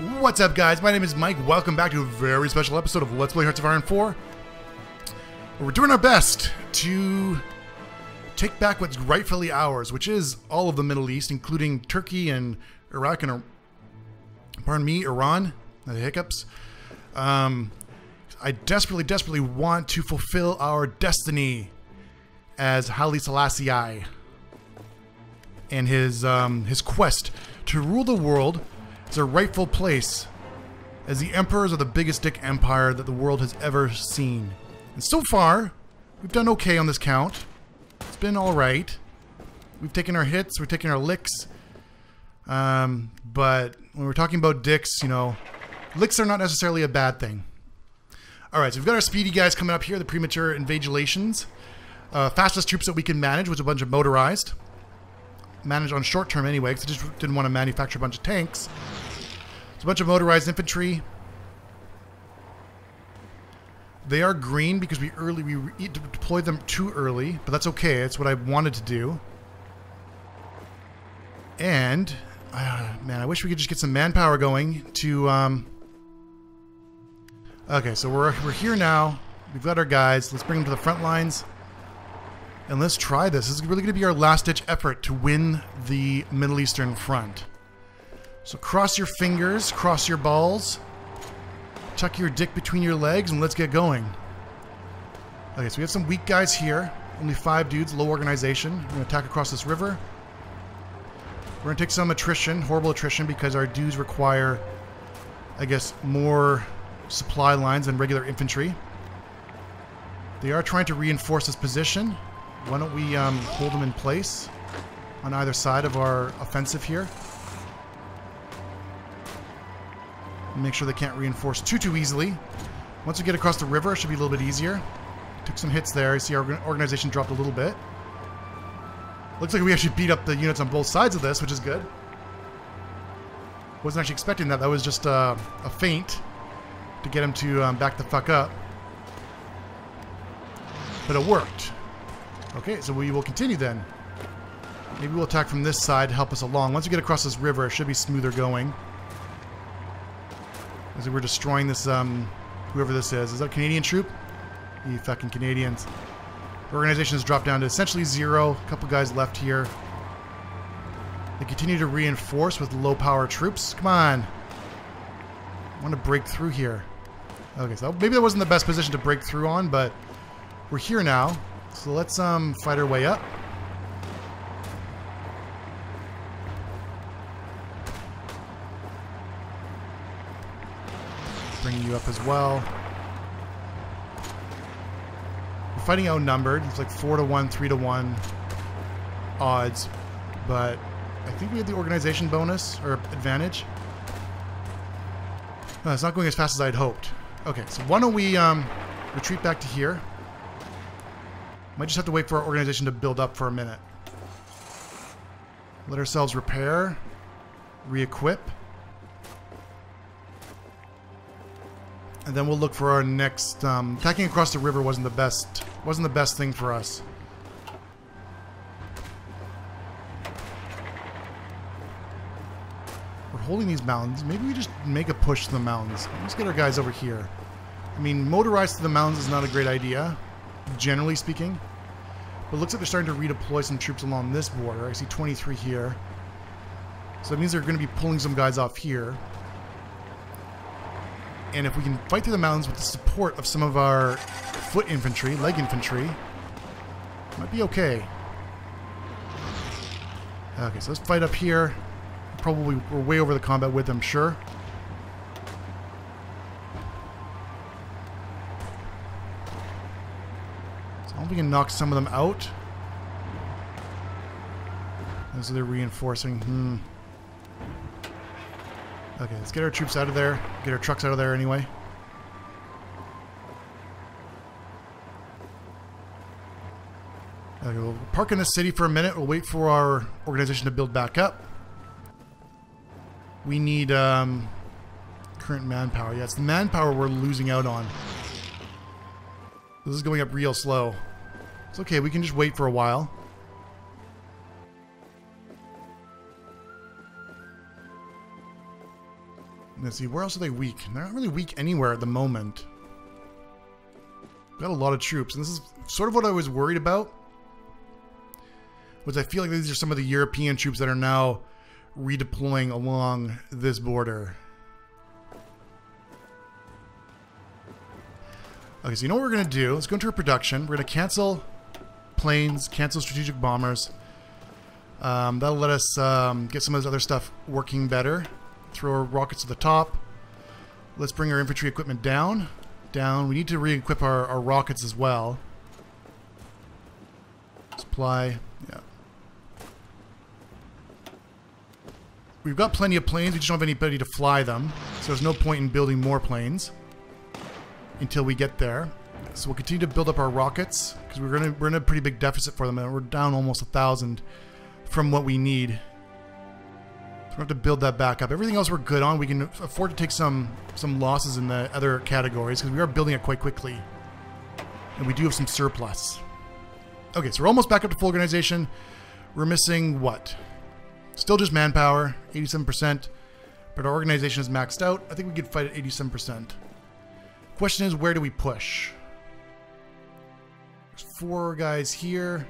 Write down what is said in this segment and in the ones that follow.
What's up, guys? My name is Mike. Welcome back to a very special episode of Let's Play Hearts of Iron 4. We're doing our best to take back what's rightfully ours, which is all of the Middle East, including Turkey and Iraq and, pardon me, Iran. The hiccups. Um, I desperately, desperately want to fulfill our destiny as Haile Selassie and his um, his quest to rule the world as a rightful place as the emperors of the biggest dick empire that the world has ever seen. And so far, we've done okay on this count. It's been all right. We've taken our hits, we're taking our licks. Um, but when we're talking about dicks, you know, licks are not necessarily a bad thing. All right, so we've got our speedy guys coming up here, the premature invagulations. Uh, fastest troops that we can manage was a bunch of motorized. Managed on short term anyway, because I just didn't want to manufacture a bunch of tanks. It's a bunch of motorized infantry. They are green because we early we deployed them too early, but that's okay. It's what I wanted to do. And uh, man, I wish we could just get some manpower going to. Um... Okay, so we're we're here now. We've got our guys. Let's bring them to the front lines. And let's try this. This is really going to be our last ditch effort to win the Middle Eastern front. So cross your fingers, cross your balls, tuck your dick between your legs, and let's get going. Okay, so we have some weak guys here. Only five dudes, low organization. We're going to attack across this river. We're going to take some attrition, horrible attrition, because our dudes require, I guess, more supply lines than regular infantry. They are trying to reinforce this position. Why don't we um, hold them in place on either side of our offensive here? Make sure they can't reinforce too, too easily. Once we get across the river, it should be a little bit easier. Took some hits there. You see our organization dropped a little bit. Looks like we actually beat up the units on both sides of this, which is good. Wasn't actually expecting that. That was just uh, a feint to get him to um, back the fuck up. But it worked. Okay, so we will continue then. Maybe we'll attack from this side to help us along. Once we get across this river, it should be smoother going. As we're destroying this, um, whoever this is. Is that a Canadian troop? You fucking Canadians. The organization has dropped down to essentially zero. A couple guys left here. They continue to reinforce with low power troops. Come on. I want to break through here. Okay, so maybe that wasn't the best position to break through on, but we're here now. So let's um, fight our way up. Bringing you up as well. We're fighting outnumbered. It's like 4 to 1, 3 to 1 odds. But I think we have the organization bonus or advantage. No, it's not going as fast as I'd hoped. Okay, so why don't we um, retreat back to here. Might just have to wait for our organization to build up for a minute. Let ourselves repair, re-equip. And then we'll look for our next. Um, attacking across the river wasn't the best. wasn't the best thing for us. We're holding these mountains. Maybe we just make a push to the mountains. Let's get our guys over here. I mean, motorized to the mountains is not a great idea, generally speaking. But looks like they're starting to redeploy some troops along this border. I see 23 here. So that means they're going to be pulling some guys off here. And if we can fight through the mountains with the support of some of our foot infantry, leg infantry, might be okay. Okay, so let's fight up here. Probably we're way over the combat width, I'm sure. So I hope we can knock some of them out. As they're reinforcing. Hmm. Okay, let's get our troops out of there. Get our trucks out of there anyway. Okay, we'll park in the city for a minute. We'll wait for our organization to build back up. We need um, current manpower. Yeah, it's the manpower we're losing out on. This is going up real slow. It's okay, we can just wait for a while. Let's see, where else are they weak? They're not really weak anywhere at the moment. We've Got a lot of troops, and this is sort of what I was worried about. Was I feel like these are some of the European troops that are now redeploying along this border. Okay, so you know what we're going to do? Let's go into our production. We're going to cancel planes, cancel strategic bombers. Um, that'll let us um, get some of this other stuff working better. Throw our rockets to the top. Let's bring our infantry equipment down. Down. We need to re-equip our, our rockets as well. Supply. Yeah. We've got plenty of planes. We just don't have anybody to fly them. So there's no point in building more planes until we get there. So we'll continue to build up our rockets because we're gonna we're in a pretty big deficit for them, and we're down almost a thousand from what we need. So we have to build that back up. Everything else we're good on. We can afford to take some some losses in the other categories because we are building it quite quickly, and we do have some surplus. Okay, so we're almost back up to full organization. We're missing what? Still just manpower, 87%, but our organization is maxed out. I think we could fight at 87%. Question is, where do we push? There's four guys here.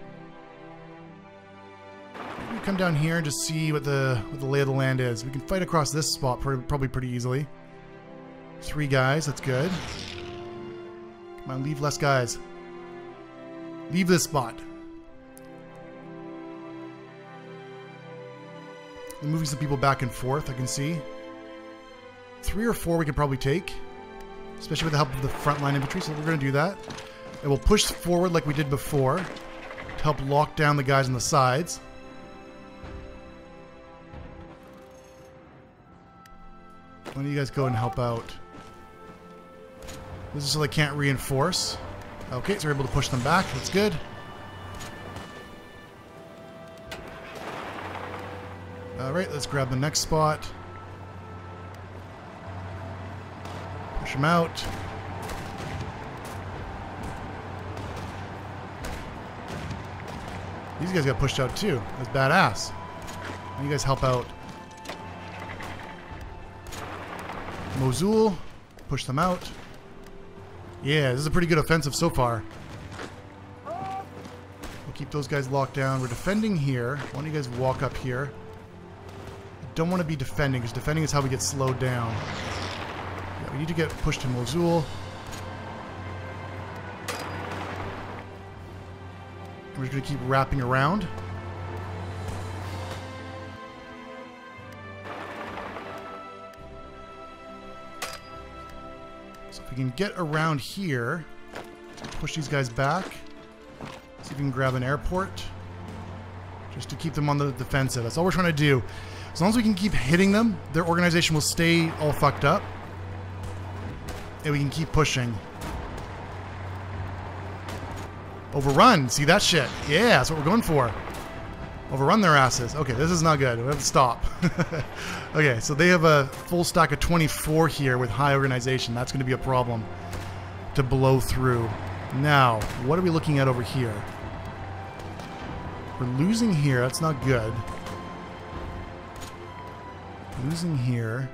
We come down here and just see what the what the lay of the land is. We can fight across this spot probably pretty easily. Three guys, that's good. Come on, leave less guys. Leave this spot. Moving some people back and forth, I can see. Three or four we can probably take. Especially with the help of the frontline infantry, so we're going to do that. And we'll push forward like we did before. To help lock down the guys on the sides. Why don't you guys go and help out? This is so they can't reinforce. Okay, so we're able to push them back. That's good. Alright, let's grab the next spot. Push them out. These guys got pushed out too. That's badass. You guys help out. Mosul. Push them out. Yeah, this is a pretty good offensive so far. We'll keep those guys locked down. We're defending here. Why don't you guys walk up here? Don't want to be defending, because defending is how we get slowed down. Need to get pushed to Mosul. We're just going to keep wrapping around. So if we can get around here, push these guys back. See if we can grab an airport. Just to keep them on the defensive. That's all we're trying to do. As long as we can keep hitting them, their organization will stay all fucked up. And we can keep pushing. Overrun. See that shit? Yeah, that's what we're going for. Overrun their asses. Okay, this is not good. We have to stop. okay, so they have a full stack of 24 here with high organization. That's going to be a problem to blow through. Now, what are we looking at over here? We're losing here. That's not good. Losing here.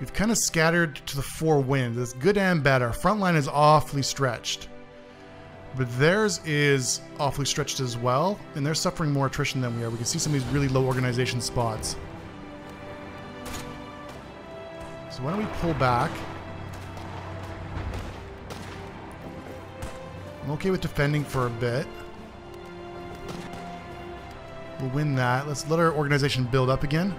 We've kind of scattered to the four winds. It's good and bad. Our front line is awfully stretched. But theirs is awfully stretched as well, and they're suffering more attrition than we are. We can see some of these really low organization spots. So why don't we pull back? I'm okay with defending for a bit. We'll win that. Let's let our organization build up again.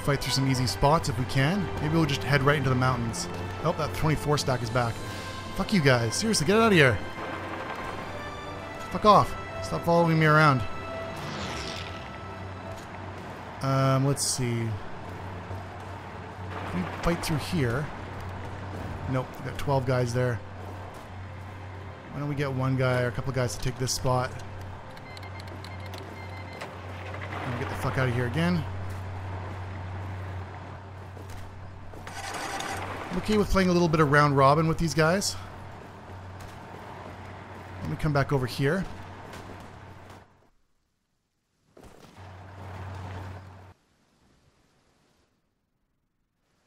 Fight through some easy spots if we can. Maybe we'll just head right into the mountains. Oh, that 24 stack is back. Fuck you guys. Seriously, get out of here. Fuck off. Stop following me around. Um, let's see. Can we fight through here? Nope, we got 12 guys there. Why don't we get one guy or a couple guys to take this spot? Get the fuck out of here again. I'm okay with playing a little bit of round robin with these guys. Let me come back over here.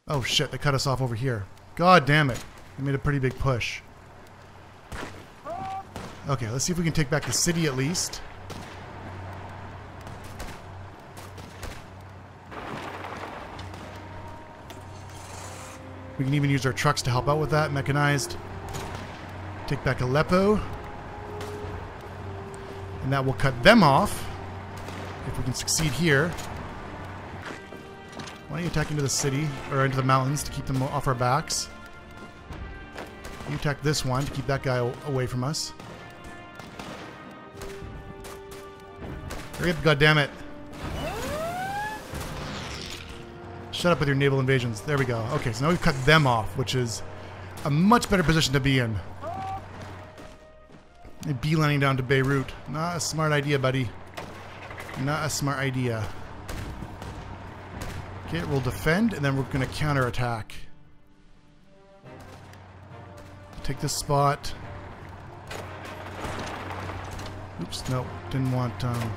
Oh shit, they cut us off over here. God damn it. They made a pretty big push. Okay, let's see if we can take back the city at least. We can even use our trucks to help out with that, mechanized. Take back Aleppo. And that will cut them off. If we can succeed here. Why don't you attack into the city, or into the mountains to keep them off our backs? You attack this one to keep that guy away from us. Hurry up, goddammit. Shut up with your naval invasions. There we go. Okay, so now we've cut them off, which is a much better position to be in. Beelining down to Beirut. Not a smart idea, buddy. Not a smart idea. Okay, we'll defend, and then we're going to counterattack. Take this spot. Oops, no, didn't want... Um,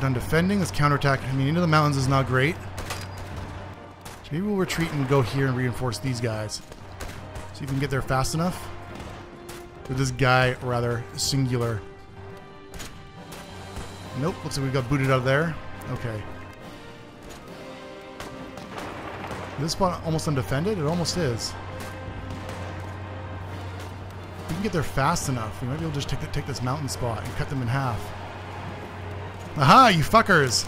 done defending. This counterattack, I mean, into the mountains is not great. So maybe we'll retreat and go here and reinforce these guys. See if we can get there fast enough. With this guy, rather, singular. Nope, looks like we got booted out of there. Okay. Is this spot almost undefended? It almost is. If we can get there fast enough, we might be able to just take, the, take this mountain spot and cut them in half. Aha, you fuckers!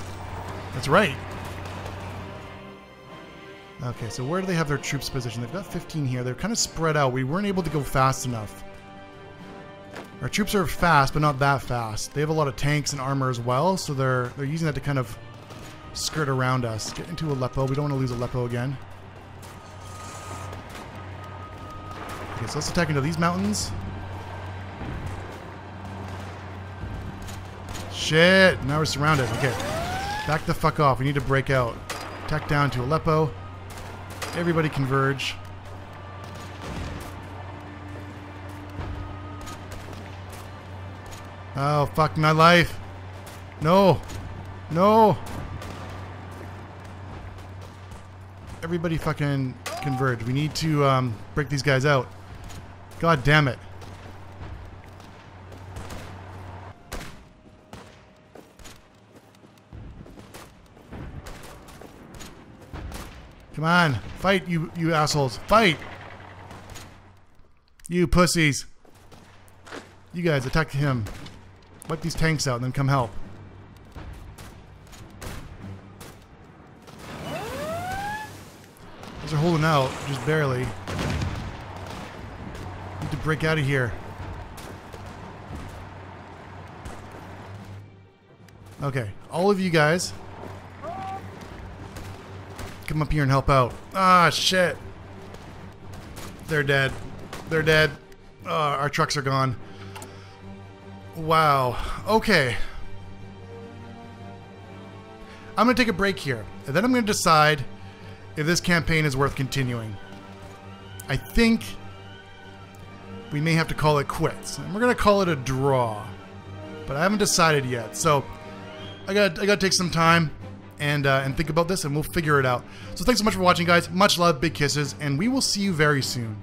That's right. Okay, so where do they have their troops positioned? They've got 15 here. They're kind of spread out. We weren't able to go fast enough. Our troops are fast, but not that fast. They have a lot of tanks and armor as well, so they're they're using that to kind of skirt around us. Get into Aleppo. We don't want to lose Aleppo again. Okay, so let's attack into these mountains. Shit! Now we're surrounded. Okay. Back the fuck off. We need to break out. Attack down to Aleppo. Everybody converge. Oh, fuck my life. No. No. Everybody fucking converge. We need to um, break these guys out. God damn it. Come on. Fight, you, you assholes. Fight! You pussies. You guys, attack him. Wipe these tanks out and then come help. Those are holding out, just barely. Need to break out of here. Okay, all of you guys, come up here and help out. Ah, shit. They're dead. They're dead. Uh, our trucks are gone. Wow. Okay. I'm going to take a break here. And then I'm going to decide if this campaign is worth continuing. I think we may have to call it quits. And we're going to call it a draw. But I haven't decided yet. So I got I got to take some time and uh, and think about this and we'll figure it out. So thanks so much for watching guys. Much love, big kisses, and we will see you very soon.